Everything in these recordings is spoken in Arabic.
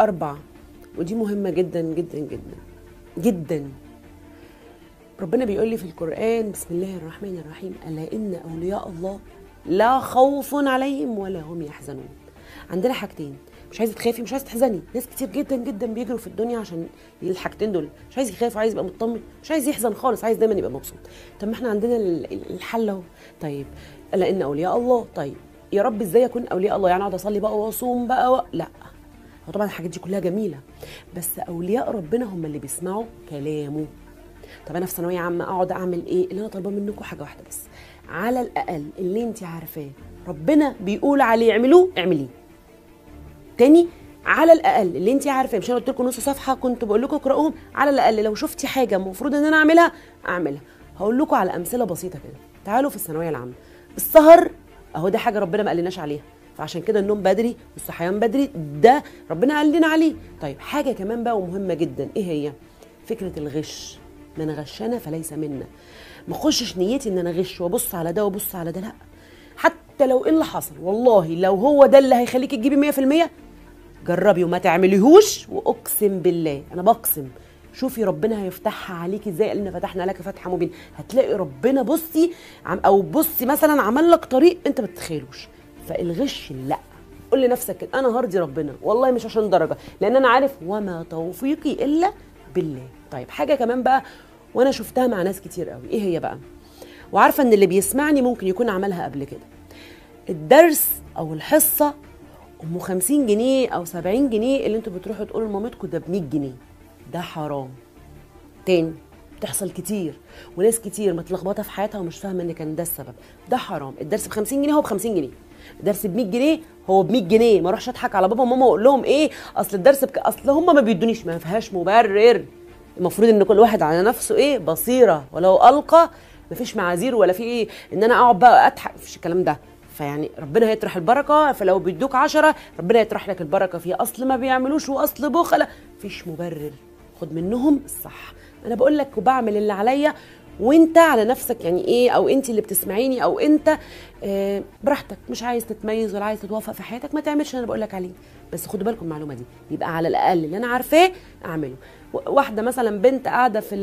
أربعة. ودي مهمة جدا جدا جدا جدا. ربنا بيقول لي في القرآن بسم الله الرحمن الرحيم ألا إن أولياء الله لا خوف عليهم ولا هم يحزنون. عندنا حاجتين. مش عايزه تخافي مش عايزه تحزني. ناس كتير جدا جدا بيجروا في الدنيا عشان الحاجتين دول. مش عايز يخاف وعايز يبقى مطمن. مش عايز يحزن خالص عايز دايما يبقى مبسوط. طب ما إحنا عندنا ال- ال- الحل أهو. طيب ألا إن أولياء الله. طيب يا رب إزاي أكون أولياء الله؟ يعني أقعد أصلي بقى وأصوم بقى و... لا. هو طبعا الحاجات دي كلها جميلة بس أولياء ربنا هم اللي بيسمعوا كلامه. طب أنا في ثانوية عامة أقعد أعمل إيه؟ اللي أنا طالباه منكم حاجة واحدة بس. على الأقل اللي انت عارفاه ربنا بيقول عليه اعملوه اعمليه. تاني على الأقل اللي انت عارفاه مش أنا قلت لكم نص صفحة كنت بقول لكم اقراوهم على الأقل لو شفتي حاجة المفروض إن أنا أعملها أعملها. هقول لكم على أمثلة بسيطة كده. تعالوا في الثانوية العامة. السهر أهو ده حاجة ربنا ما قالناش عليها. فعشان كده النوم بدري والصحيان بدري ده ربنا قال لنا عليه. طيب حاجة كمان بقى ومهمة جدا إيه هي؟ فكرة الغش. من غشنا فليس منا. ما أخشش نيتي إن أنا أغش وأبص على ده وأبص على ده لا. حتى لو إيه اللي حصل والله لو هو ده اللي هيخليكي تجيبي 100% جربي وما تعمليهوش وأقسم بالله. أنا بقسم. شوفي ربنا هيفتحها عليكي إزاي. قال فتحنا لك فتحا مبين هتلاقي ربنا بصي أو بصي مثلا عمل لك طريق أنت ما تتخيلوش فالغش لا. قول لنفسك كده أنا هرضي ربنا. والله مش عشان درجة لأن أنا عارف وما توفيقي إلا بالله. طيب حاجة كمان بقى وأنا شفتها مع ناس كتير قوي. إيه هي بقى؟ وعارفة إن اللي بيسمعني ممكن يكون عملها قبل كده. الدرس أو الحصة أم 50 جنيه أو 70 جنيه اللي أنتوا بتروحوا تقولوا لمامتكم ده ب 100 جنيه. ده حرام. تاني بتحصل كتير وناس كتير متلخبطة في حياتها ومش فاهمة إن كان ده السبب. ده حرام. الدرس ب 50 جنيه هو ب 50 جنيه. الدرس ب 100 جنيه هو ب 100 جنيه. ما أروحش أضحك على بابا وماما وأقول لهم إيه؟ أصل الدرس بك... أصل هم ما بيدونيش ما فيهاش مبرر. المفروض إن كل واحد على نفسه إيه؟ بصيرة. ولو ألقى مفيش معاذير ولا في إيه؟ إن أنا أقعد بقى أضحك. مفيش الكلام ده. فيعني ربنا هيطرح البركة. فلو بيدوك عشرة ربنا يطرح لك البركة. فيها أصل ما بيعملوش وأصل بخله مفيش مبرر. خد منهم الصح. أنا بقول لك وبعمل اللي عليا وأنت على نفسك يعني إيه؟ أو أنت اللي بتسمعيني أو أنت آه براحتك مش عايز تتميز ولا عايز تتوفق في حياتك ما تعملش أنا بقول لك عليه. بس خدوا بالكم المعلومة دي يبقى على الأقل اللي أنا عارفاه أعمله. واحدة مثلا بنت قاعدة في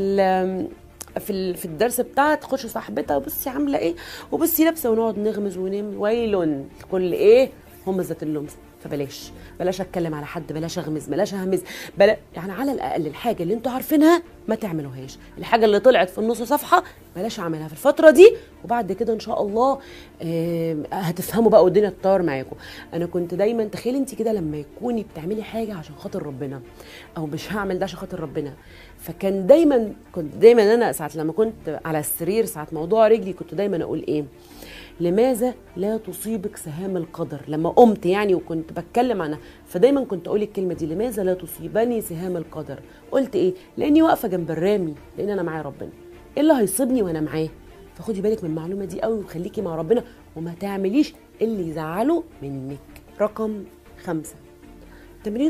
في في الدرس بتاعها تخش صاحبتها وبصي عاملة إيه؟ وبصي لابسة ونقعد نغمز ونم ويل كل إيه؟ همزه اللمزه فبلاش. بلاش اتكلم على حد بلاش اغمز بلاش اهمز بلا يعني على الأقل الحاجة اللي أنتوا عارفينها ما تعملوهاش. الحاجة اللي طلعت في النص صفحة بلاش اعملها في الفترة دي وبعد كده ان شاء الله هتفهموا بقى والدنيا تطور معاكم. أنا كنت دايما تخيلي انت كده لما يكوني بتعملي حاجة عشان خاطر ربنا أو مش هعمل ده عشان خاطر ربنا. فكان دايما كنت دايما أنا ساعة لما كنت على السرير ساعة موضوع رجلي كنت دايما أقول إيه؟ لماذا لا تصيبك سهام القدر؟ لما قمت يعني وكنت بتكلم عنها فدايما كنت أقول الكلمة دي لماذا لا تصيبني سهام القدر؟ قلت إيه؟ لأني واقفة جنب الرامي لأن أنا معايا ربنا. إيه اللي هيصيبني وأنا معاه؟ فخدي بالك من المعلومة دي قوي وخليكي مع ربنا وما تعمليش اللي يزعله منك. رقم خمسة. تمرين